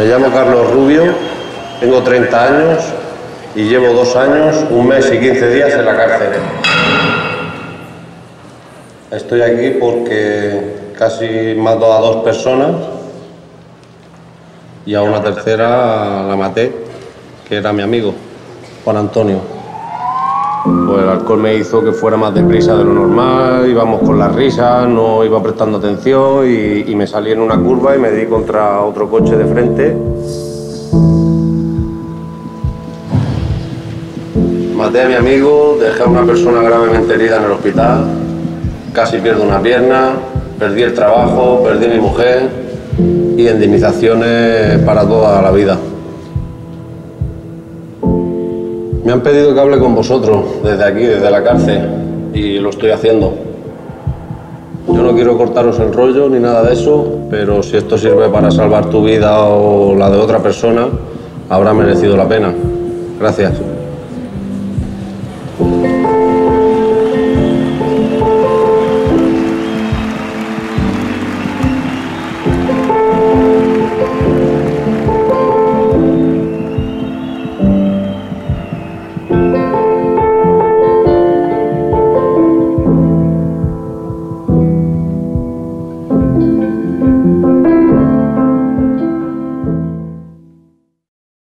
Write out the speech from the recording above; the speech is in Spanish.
Me llamo Carlos Rubio, tengo 30 años y llevo dos años, un mes y 15 días en la cárcel. Estoy aquí porque casi mato a dos personas y a una tercera la maté, que era mi amigo, Juan Antonio. Pues el alcohol me hizo que fuera más deprisa de lo normal, íbamos con las risas, no iba prestando atención y, me salí en una curva y me di contra otro coche de frente. Maté a mi amigo, dejé a una persona gravemente herida en el hospital, casi pierdo una pierna, perdí el trabajo, perdí mi mujer y indemnizaciones para toda la vida. Me han pedido que hable con vosotros desde aquí, desde la cárcel, y lo estoy haciendo. Yo no quiero cortaros el rollo ni nada de eso, pero si esto sirve para salvar tu vida o la de otra persona, habrá merecido la pena. Gracias.